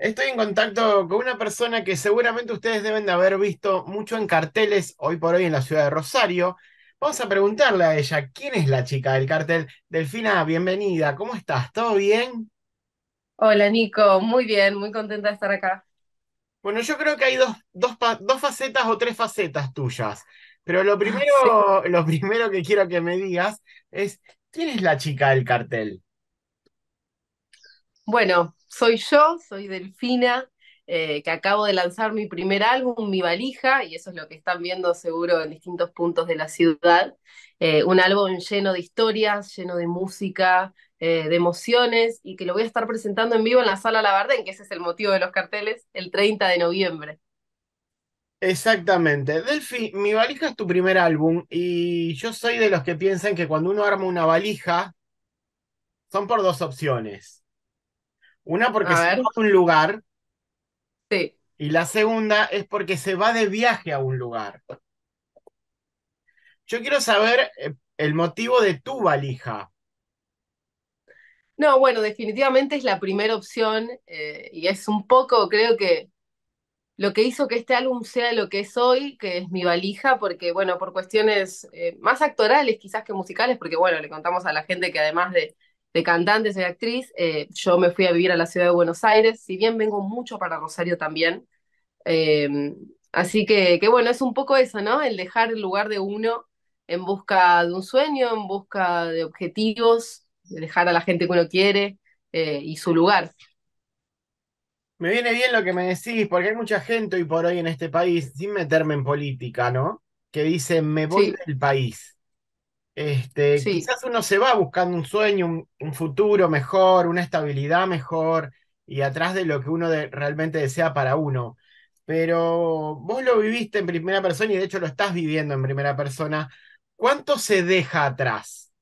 Estoy en contacto con una persona que seguramente ustedes deben de haber visto mucho en carteles hoy por hoy en la ciudad de Rosario. Vamos a preguntarle a ella, ¿quién es la chica del cartel? Delfina, bienvenida, ¿cómo estás? ¿Todo bien? Hola Nico, muy bien, muy contenta de estar acá. Bueno, yo creo que hay dos, dos, dos facetas o tres facetas tuyas, pero lo Sí. primero, lo primero que quiero que me digas es, ¿quién es la chica del cartel? Bueno, soy yo, soy Delfina, eh, que acabo de lanzar mi primer álbum, Mi Valija, y eso es lo que están viendo seguro en distintos puntos de la ciudad. Eh, un álbum lleno de historias, lleno de música, eh, de emociones, y que lo voy a estar presentando en vivo en la Sala Labardén, que ese es el motivo de los carteles, el 30 de noviembre. Exactamente. Delphi, Mi valija es tu primer álbum y yo soy de los que piensan que cuando uno arma una valija son por dos opciones. Una porque A se va a un lugar sí. y la segunda es porque se va de viaje a un lugar. Yo quiero saber eh, el motivo de tu valija. No, bueno, definitivamente es la primera opción eh, y es un poco, creo que lo que hizo que este álbum sea lo que es hoy, que es mi valija, porque, bueno, por cuestiones eh, más actorales quizás que musicales, porque, bueno, le contamos a la gente que además de, de cantante, soy actriz, eh, yo me fui a vivir a la ciudad de Buenos Aires, si bien vengo mucho para Rosario también. eh, así que, que, bueno, es un poco eso, ¿no? El dejar el lugar de uno en busca de un sueño, en busca de objetivos, de dejar a la gente que uno quiere eh, y su lugar. Me viene bien lo que me decís, porque hay mucha gente hoy por hoy en este país, sin meterme en política, ¿no? Que dice, me voy Sí, del país. Este, sí. quizás uno se va buscando un sueño, un, un futuro mejor, una estabilidad mejor y atrás de lo que uno de- realmente desea para uno. Pero vos lo viviste en primera persona y de hecho lo estás viviendo en primera persona. ¿Cuánto se deja atrás?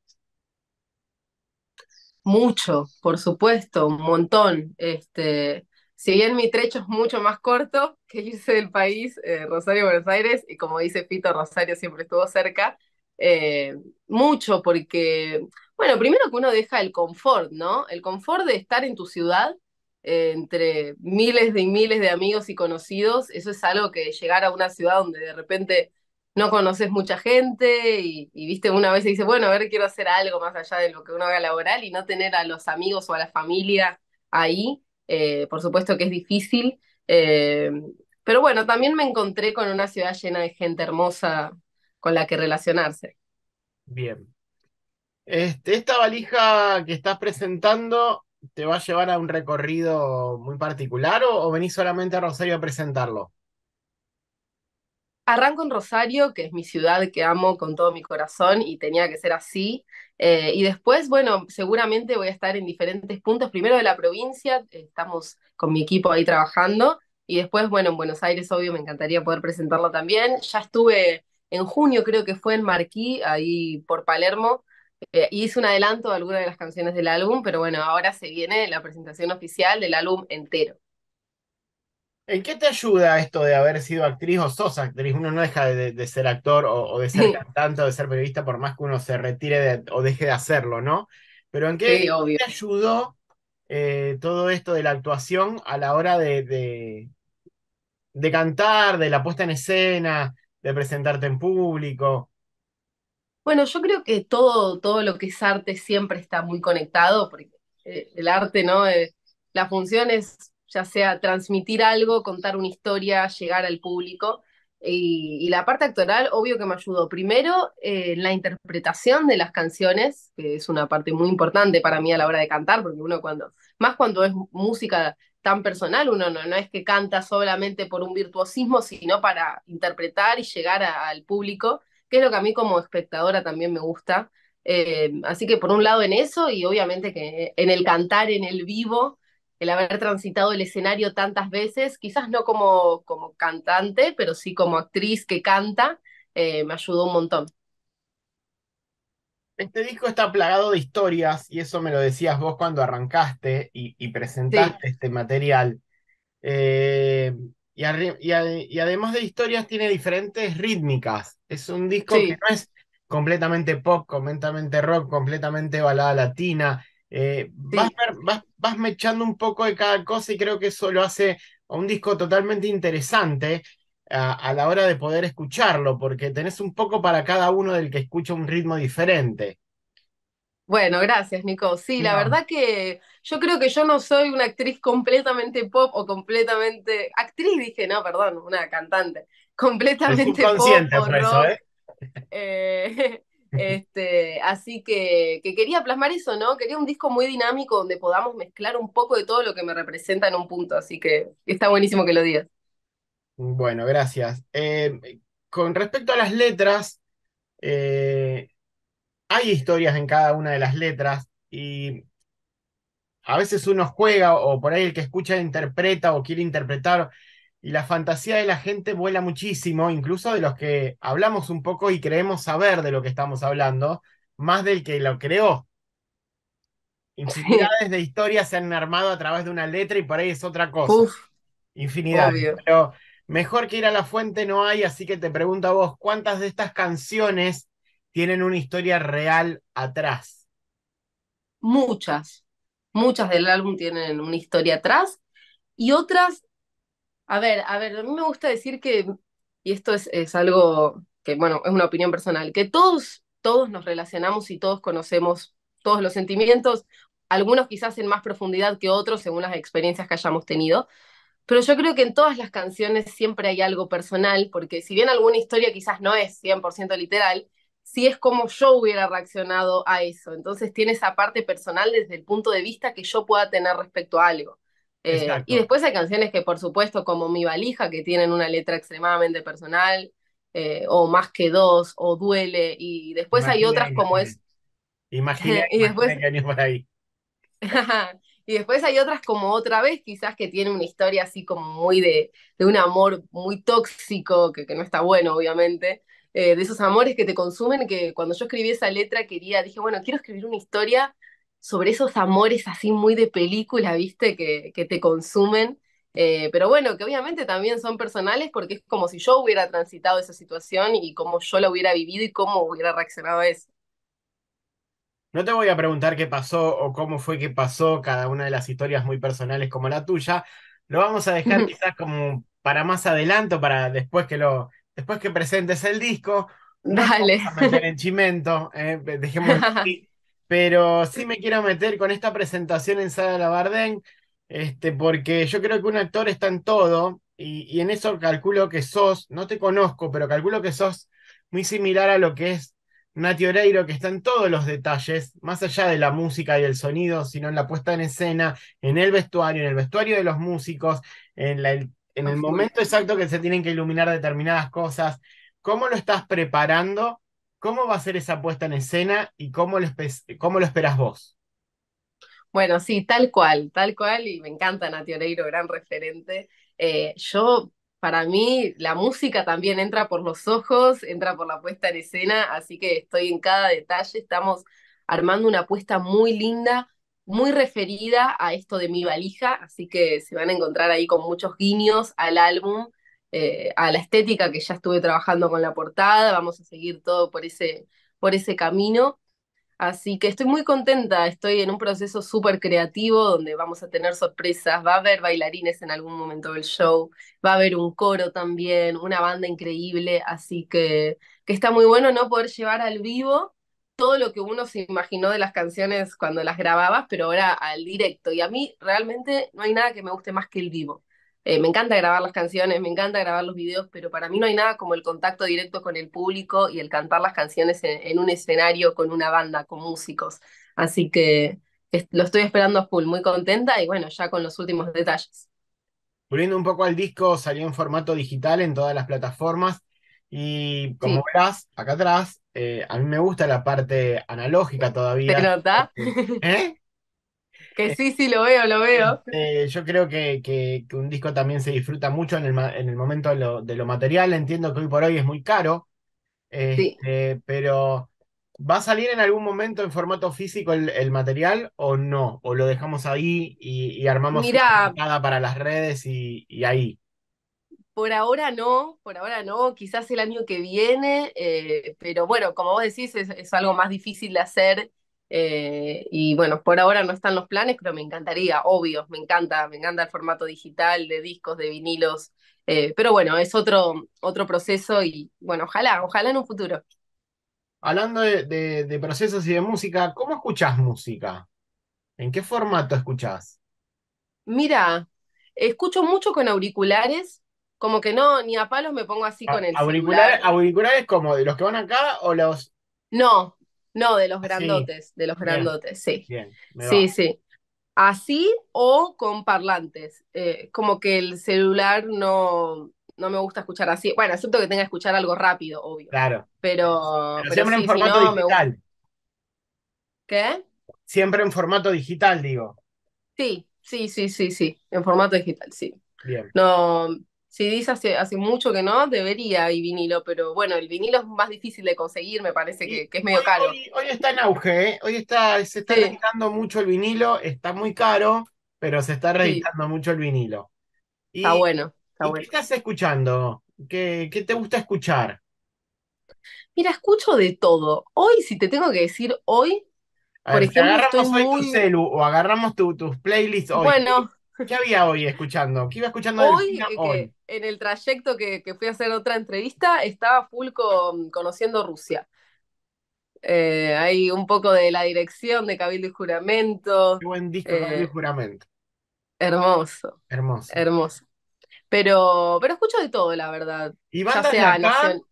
Mucho, por supuesto, un montón. Este, si bien mi trecho es mucho más corto que irse del país, eh, Rosario, Buenos Aires, y como dice Fito, Rosario siempre estuvo cerca, eh, mucho porque, bueno, primero que uno deja el confort, ¿no? El confort de estar en tu ciudad, eh, entre miles de y miles de amigos y conocidos, eso es algo que llegar a una ciudad donde de repente no conoces mucha gente y, viste, una vez dice, bueno, a ver, quiero hacer algo más allá de lo que uno haga laboral y no tener a los amigos o a la familia ahí, eh, por supuesto que es difícil, pero bueno, también me encontré con una ciudad llena de gente hermosa con la que relacionarse. Bien. Este, esta valija que estás presentando te va a llevar a un recorrido muy particular o, o venís solamente a Rosario a presentarlo? Arranco en Rosario, que es mi ciudad que amo con todo mi corazón y tenía que ser así. Eh, y después, bueno, seguramente voy a estar en diferentes puntos, primero de la provincia, estamos con mi equipo ahí trabajando, y después, bueno, en Buenos Aires, obvio, me encantaría poder presentarlo también. Ya estuve en junio, creo que fue en Marquí, ahí por Palermo, eh, y hice un adelanto de algunas de las canciones del álbum, pero bueno, ahora se viene la presentación oficial del álbum entero. ¿En qué te ayuda esto de haber sido actriz o sos actriz? Uno no deja de, de ser actor o, o de ser cantante o de ser periodista por más que uno se retire de- o deje de hacerlo, ¿no? Pero ¿en qué, Sí, qué obvio. te ayudó eh, todo esto de la actuación a la hora de, de, de cantar, de la puesta en escena, de presentarte en público? Bueno, yo creo que todo, todo lo que es arte siempre está muy conectado, porque eh, el arte, ¿no? Eh, la función es ya sea transmitir algo, contar una historia, llegar al público. Y, la parte actoral, obvio que me ayudó. Primero, eh, en la interpretación de las canciones, que es una parte muy importante para mí a la hora de cantar, porque uno cuando, más cuando es música tan personal, uno no, no es que canta solamente por un virtuosismo, sino para interpretar y llegar al público que es lo que a mí como espectadora también me gusta. Eh, así que por un lado en eso y obviamente que en el cantar, en el vivo, el haber transitado el escenario tantas veces, quizás no como, como cantante, pero sí como actriz que canta, eh, me ayudó un montón. Este disco está plagado de historias y eso me lo decías vos cuando arrancaste y, y Sí, presentaste este material. Eh, y, arri- y a- y además de historias, tiene diferentes rítmicas. Es un disco que no es completamente pop, completamente rock, completamente balada latina. Eh, vas, vas, vas mechando un poco de cada cosa y creo que eso lo hace a un disco totalmente interesante a, a la hora de poder escucharlo, porque tenés un poco para cada uno del que escucha un ritmo diferente. Bueno, gracias, Nico. Sí, la verdad que yo creo que yo no soy una actriz completamente pop o completamente... Actriz dije, no, perdón, una cantante. Completamente pop o fue eso, rock. ¿eh? eh, este, así que, que quería plasmar eso, ¿no? Quería un disco muy dinámico donde podamos mezclar un poco de todo lo que me representa en un punto. Así que está buenísimo que lo digas. Bueno, gracias. Eh, con respecto a las letras, eh, hay historias en cada una de las letras y a veces uno juega o por ahí el que escucha interpreta o quiere interpretar y la fantasía de la gente vuela muchísimo, incluso de los que hablamos un poco y creemos saber de lo que estamos hablando, más del que lo creó. Infinidades de historias se han armado a través de una letra y por ahí es otra cosa. Uf, obvio. Pero mejor que ir a la fuente no hay, así que te pregunto a vos, ¿cuántas de estas canciones tienen una historia real atrás? Muchas, muchas del álbum tienen una historia atrás y otras A ver, a ver, a mí me gusta decir que, y esto es, es algo que, bueno, es una opinión personal, que todos, todos nos relacionamos y todos conocemos todos los sentimientos, algunos quizás en más profundidad que otros según las experiencias que hayamos tenido, pero yo creo que en todas las canciones siempre hay algo personal, porque si bien alguna historia quizás no es 100% literal, sí es como yo hubiera reaccionado a eso. Entonces tiene esa parte personal desde el punto de vista que yo pueda tener respecto a algo. Eh, y después hay canciones que, por supuesto, como Mi Valija, que tienen una letra extremadamente personal, eh, o Más que dos, o Duele, y después hay otras como es, Imaginé, y después que por ahí. Y después hay otras como otra vez, quizás que tiene una historia así como muy de, de un amor muy tóxico, que, que no está bueno, obviamente, eh, de esos amores que te consumen, que cuando yo escribí esa letra quería, dije, bueno, quiero escribir una historia sobre esos amores así muy de película, ¿viste? Que, que te consumen. Eh, pero bueno, que obviamente también son personales porque es como si yo hubiera transitado esa situación y cómo yo la hubiera vivido y cómo hubiera reaccionado a eso. No te voy a preguntar qué pasó o cómo fue que pasó cada una de las historias muy personales como la tuya. Lo vamos a dejar quizás como para más adelante, o para después que lo, después que presentes el disco. No Dale. vamos a meter en chimento, eh, dejémoslo ahí. Pero sí me quiero meter con esta presentación en Sala Labardén, este, porque yo creo que un actor está en todo, y, y en eso calculo que sos, no te conozco, pero calculo que sos muy similar a lo que es Nati Oreiro, que está en todos los detalles, más allá de la música y el sonido, sino en la puesta en escena, en el vestuario, en el vestuario de los músicos, en, la- en A el momento exacto que se tienen que iluminar determinadas cosas. ¿Cómo lo estás preparando? ¿Cómo va a ser esa puesta en escena y cómo lo, espe- cómo lo esperás vos? Bueno, sí, tal cual, tal cual, y me encanta Nati Oreiro, gran referente. Eh, yo, para mí, la música también entra por los ojos, entra por la puesta en escena, así que estoy en cada detalle, estamos armando una puesta muy linda, muy referida a esto de mi valija, así que se van a encontrar ahí con muchos guiños al álbum, eh, a la estética que ya estuve trabajando con la portada, vamos a seguir todo por ese, por ese camino. Así que estoy muy contenta, estoy en un proceso súper creativo donde vamos a tener sorpresas, va a haber bailarines en algún momento del show, va a haber un coro también, una banda increíble, así que, que está muy bueno no poder llevar al vivo todo lo que uno se imaginó de las canciones cuando las grababas, pero ahora al directo. Y a mí realmente no hay nada que me guste más que el vivo. Eh, me encanta grabar las canciones, me encanta grabar los videos, pero para mí no hay nada como el contacto directo con el público y el cantar las canciones en, en un escenario con una banda, con músicos. Así que lo estoy esperando a full, muy contenta y bueno, ya con los últimos detalles. Volviendo un poco al disco, salió en formato digital en todas las plataformas y como Sí, verás, acá atrás, eh, a mí me gusta la parte analógica ¿te todavía. nota? ¿Eh? Que sí, sí, lo veo, lo veo. Este, yo creo que, que- que un disco también se disfruta mucho en el, ma- en el momento de lo, de lo material. Entiendo que hoy por hoy es muy caro, Sí. este, pero ¿va a salir en algún momento en formato físico el, el material o no? ¿O lo dejamos ahí y, y armamos una Mira, portada para las redes y, y ahí? Por ahora no, por ahora no, quizás el año que viene, eh, pero bueno, como vos decís, es, es algo más difícil de hacer Eh, y bueno, por ahora no están los planes, pero me encantaría, obvio, me encanta, me encanta el formato digital de discos, de vinilos. Eh, pero bueno, es otro, otro proceso y bueno, ojalá, ojalá en un futuro. Hablando de, de- de procesos y de música, ¿cómo escuchás música? ¿En qué formato escuchás? Mira, escucho mucho con auriculares, como que no, ni a palos me pongo así A- con el ¿Auriculares, celular. auriculares como de los que van acá o los No, no, de los grandotes, de los Bien, grandotes, sí. bien, Sí, va. sí. Así o con parlantes. Eh, como que el celular no, no me gusta escuchar así. Bueno, excepto que tenga que escuchar algo rápido, obvio. Claro. Pero, Pero pero siempre en si formato me digital. ¿Qué? Siempre en formato digital, digo. Sí, sí, sí, sí, sí. En formato digital, sí. Bien. No, si dice hace, hace mucho que no, debería ir vinilo, pero bueno, el vinilo es más difícil de conseguir, me parece Y que, que es hoy, medio caro. hoy, hoy está en auge, ¿eh? Hoy está, se está Sí, reeditando mucho el vinilo, está muy caro, pero se está sí, reeditando mucho el vinilo. está ¿Y, bueno, está y qué estás escuchando? ¿Qué, qué te gusta escuchar? Mira, escucho de todo. Hoy, si te tengo que decir hoy, A por ver, ejemplo, estoy agarramos hoy tu muy, celu o agarramos tu- tus playlists hoy, ¿qué, bueno, qué había hoy escuchando? ¿Qué iba escuchando hoy Delfina eh, hoy? En el trayecto que, que fui a hacer otra entrevista, estaba full con, conociendo Rusia. Eh, hay un poco de la dirección de Cabildo y Qué Juramento. buen disco, Cabildo y eh, Juramento. hermoso, Hermoso. hermoso. Pero, pero escucho de todo, la verdad. ¿Y Ya sea acá? nación.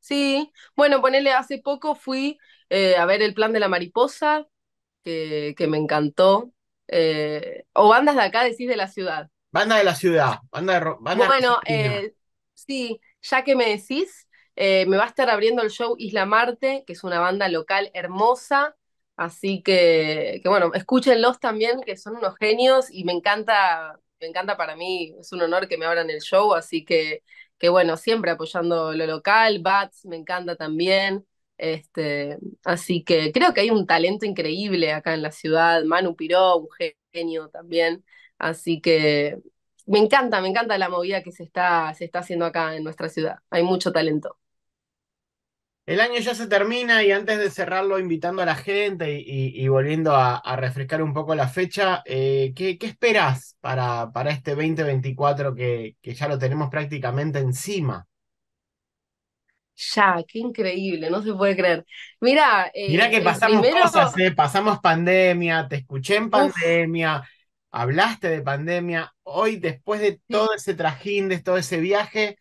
Sí, bueno, ponele, hace poco fui eh, a ver el plan de la mariposa, que, que me encantó. Eh, o bandas de acá, decís de la ciudad. Banda de la ciudad, banda de banda Bueno, eh, sí, ya que me decís, eh, me va a estar abriendo el show Isla Marte, que es una banda local hermosa. Así que, que bueno, escúchenlos también, que son unos genios y me encanta, me encanta para mí, es un honor que me abran el show, así que, que bueno, siempre apoyando lo local, Bats me encanta también. Este, así que creo que hay un talento increíble acá en la ciudad, Manu Piró, un genio también. Así que me encanta, me encanta la movida que se está, se está haciendo acá en nuestra ciudad. Hay mucho talento. El año ya se termina y antes de cerrarlo, invitando a la gente y, y- y volviendo a, a refrescar un poco la fecha, eh, ¿qué, qué esperás para, para este 2024 que, que ya lo tenemos prácticamente encima? Ya, qué increíble, no se puede creer. Mira, Mirá eh, que el pasamos primero, cosas, ¿eh? Pasamos pandemia, te escuché en pandemia, hablaste de pandemia. Hoy, después de todo ese trajín, de todo ese viaje,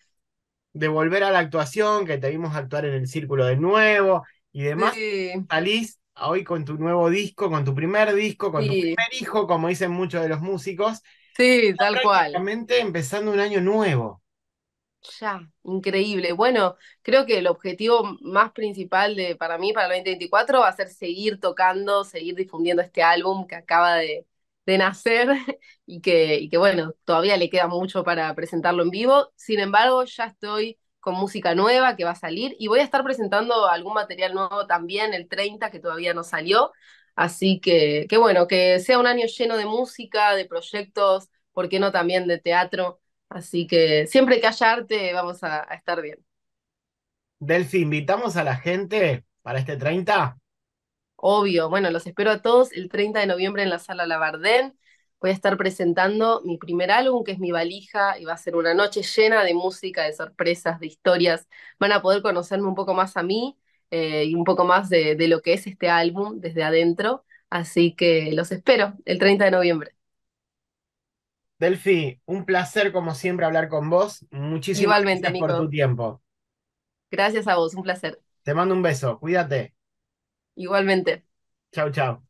de volver a la actuación, que te vimos actuar en el círculo de nuevo y demás, sí, salís hoy con tu nuevo disco, con tu primer disco, con tu primer hijo, como dicen muchos de los músicos, sí, tal cual. prácticamente empezando un año nuevo. Ya, increíble. Bueno, creo que el objetivo más principal de, para mí, para el 2024, va a ser seguir tocando, seguir difundiendo este álbum que acaba de, de nacer y que, bueno, todavía le queda mucho para presentarlo en vivo. Sin embargo, ya estoy con música nueva que va a salir y voy a estar presentando algún material nuevo también el 30 que todavía no salió. Así que, que bueno, que sea un año lleno de música, de proyectos, ¿por qué no también de teatro? Así que siempre que haya arte vamos a, a estar bien. Delphi, invitamos a la gente para este 30. Obvio, bueno, los espero a todos el 30 de noviembre en la Sala Labardén. Voy a estar presentando mi primer álbum, que es Mi Valija, y va a ser una noche llena de música, de sorpresas, de historias. Van a poder conocerme un poco más a mí eh, y un poco más de, de lo que es este álbum desde adentro. Así que los espero el 30 de noviembre. Delphi, un placer como siempre hablar con vos. Muchísimas Igualmente, gracias por tu tiempo. Gracias a vos, un placer. Te mando un beso, cuídate. Igualmente. Chau, chau.